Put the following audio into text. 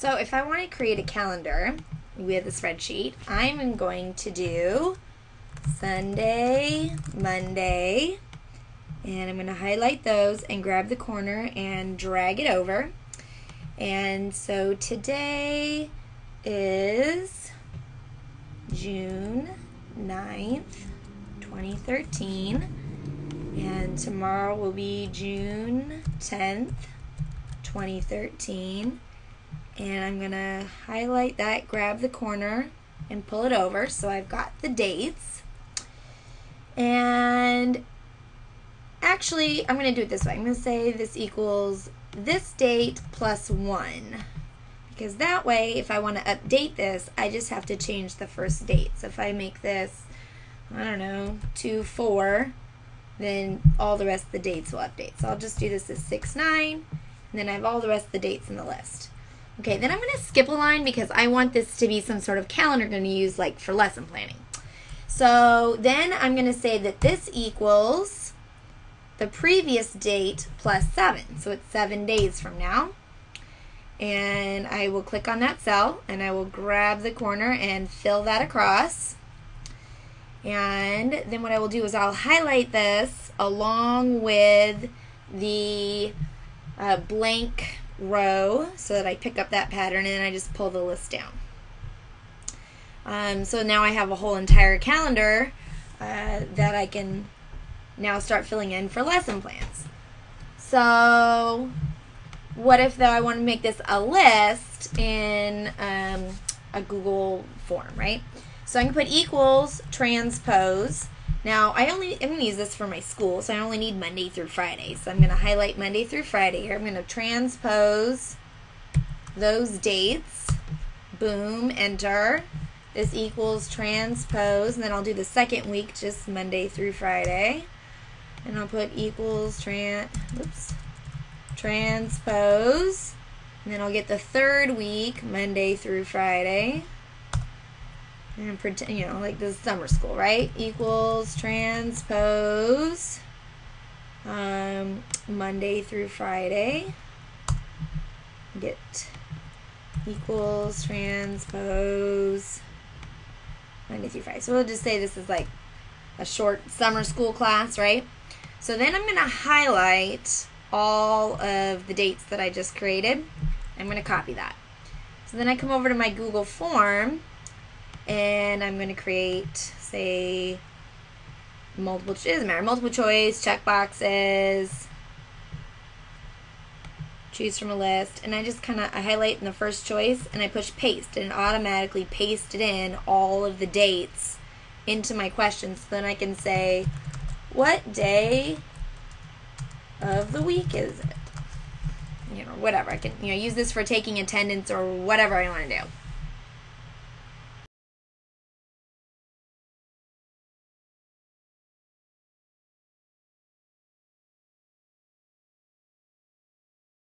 So if I want to create a calendar with a spreadsheet, I'm going to do Sunday, Monday, and I'm going to highlight those and grab the corner and drag it over. And so today is June 9th, 2013. And tomorrow will be June 10th, 2013 and I'm going to highlight that, grab the corner, and pull it over so I've got the dates. And actually, I'm going to do it this way. I'm going to say this equals this date plus 1. Because that way, if I want to update this, I just have to change the first date. So if I make this, I don't know, 2, 4, then all the rest of the dates will update. So I'll just do this as 6, 9, and then I have all the rest of the dates in the list. Okay, then I'm going to skip a line because I want this to be some sort of calendar going to use like for lesson planning. So then I'm going to say that this equals the previous date plus 7. So it's 7 days from now. And I will click on that cell and I will grab the corner and fill that across. And then what I will do is I'll highlight this along with the uh, blank row so that I pick up that pattern and I just pull the list down. Um, so now I have a whole entire calendar uh, that I can now start filling in for lesson plans. So what if though I want to make this a list in um, a Google form, right? So I can put equals transpose now, I only, I'm going to use this for my school, so I only need Monday through Friday. So I'm going to highlight Monday through Friday here. I'm going to transpose those dates. Boom, enter. This equals transpose, and then I'll do the second week, just Monday through Friday. And I'll put equals tran, oops, transpose. And then I'll get the third week, Monday through Friday and pretend, you know, like this summer school, right? Equals transpose um, Monday through Friday. Get equals transpose Monday through Friday. So we'll just say this is like a short summer school class, right? So then I'm going to highlight all of the dates that I just created. I'm going to copy that. So then I come over to my Google form and I'm going to create, say, multiple, it doesn't matter, multiple choice, check boxes, choose from a list, and I just kind of, I highlight in the first choice, and I push paste, and it automatically pasted in all of the dates into my questions, so then I can say, what day of the week is it? You know, whatever. I can, you know, use this for taking attendance or whatever I want to do.